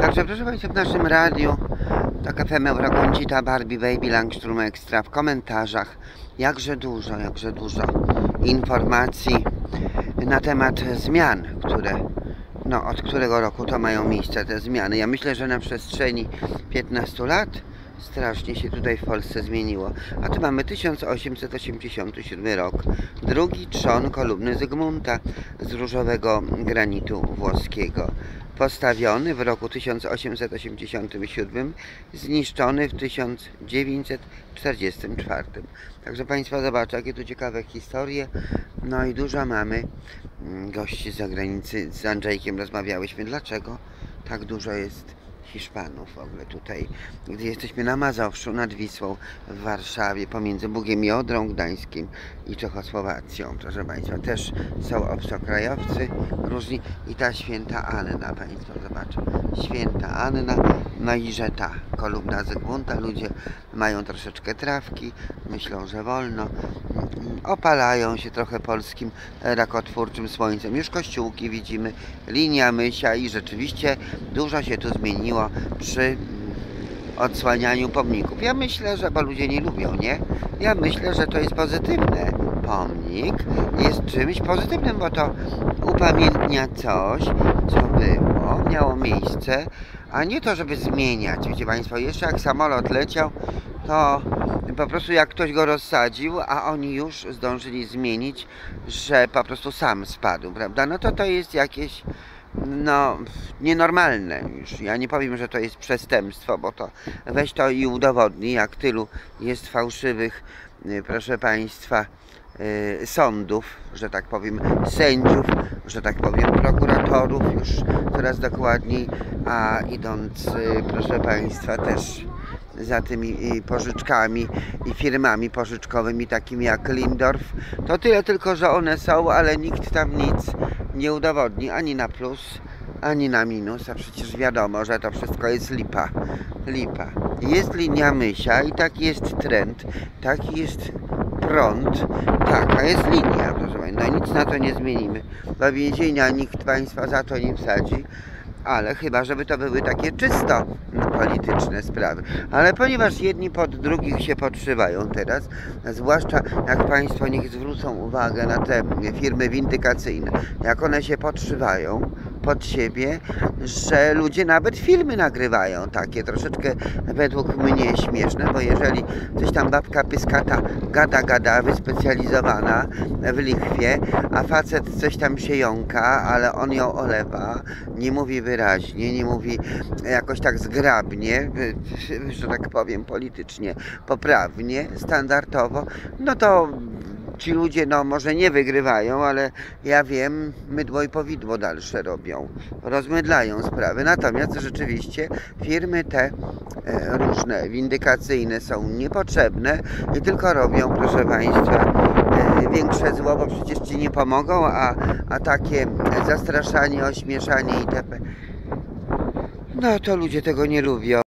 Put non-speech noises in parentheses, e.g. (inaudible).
Także proszę Państwa, w naszym radiu taka Femeur Concita Barbie Baby Langstrom Extra w komentarzach jakże dużo, jakże dużo informacji na temat zmian, które no, od którego roku to mają miejsce te zmiany. Ja myślę, że na przestrzeni 15 lat strasznie się tutaj w Polsce zmieniło. A tu mamy 1887 rok, drugi trzon kolumny Zygmunta z różowego granitu włoskiego. Postawiony w roku 1887, zniszczony w 1944. Także Państwo zobaczą, jakie tu ciekawe historie. No i dużo mamy mm, gości z zagranicy. Z Andrzejkiem rozmawiałyśmy, dlaczego tak dużo jest Hiszpanów w ogóle tutaj, gdy jesteśmy na Mazowszu, nad Wisłą, w Warszawie, pomiędzy Bugiem i Odrą Gdańskim i Czechosłowacją. Proszę Państwa, też są obcokrajowcy różni i ta święta Anna, Państwo zobaczą, święta Anna, no i że ta kolumna Zygmunta, ludzie mają troszeczkę trawki, myślą, że wolno, opalają się trochę polskim rakotwórczym słońcem. Już kościółki widzimy, linia mysia i rzeczywiście dużo się tu zmieniło przy odsłanianiu pomników. Ja myślę, że bo ludzie nie lubią, nie? Ja myślę, że to jest pozytywne. Pomnik jest czymś pozytywnym, bo to upamiętnia coś, co było, miało miejsce, a nie to, żeby zmieniać. Wiecie Państwo, jeszcze jak samolot leciał, to po prostu jak ktoś go rozsadził, a oni już zdążyli zmienić, że po prostu sam spadł, prawda? No to to jest jakieś no, nienormalne już. Ja nie powiem, że to jest przestępstwo, bo to weź to i udowodni, jak tylu jest fałszywych, y, proszę Państwa, sądów, że tak powiem, sędziów, że tak powiem, prokuratorów już coraz dokładniej, a idąc, y, proszę Państwa, też za tymi y, pożyczkami i firmami pożyczkowymi takimi jak Lindorf, to tyle tylko, że one są, ale nikt tam nic nie udowodni ani na plus, ani na minus, a przecież wiadomo, że to wszystko jest lipa. Lipa. Jest linia mysia i taki jest trend, taki jest prąd, taka jest linia, proszę Państwa. No nic na to nie zmienimy. Do więzienia nikt Państwa za to nie wsadzi ale chyba, żeby to były takie czysto polityczne sprawy. Ale ponieważ jedni pod drugich się podszywają teraz, zwłaszcza jak Państwo niech zwrócą uwagę na te firmy windykacyjne, jak one się podszywają pod siebie, że ludzie nawet filmy nagrywają takie troszeczkę według mnie śmieszne, bo jeżeli coś tam babka pyskata gada gada wyspecjalizowana w lichwie, a facet coś tam się jąka, ale on ją olewa, nie mówi wyraźnie, nie mówi jakoś tak zgrabnie, (laughs) że tak powiem politycznie poprawnie, standardowo, no to ci ludzie no może nie wygrywają, ale ja wiem, mydło i powidło dalsze robią. Rozmydlają sprawy. Natomiast rzeczywiście firmy te e, różne windykacyjne są niepotrzebne i tylko robią, proszę Państwa, e, większe zło, bo przecież ci nie pomogą, a, a takie zastraszanie, ośmieszanie itp. No to ludzie tego nie lubią.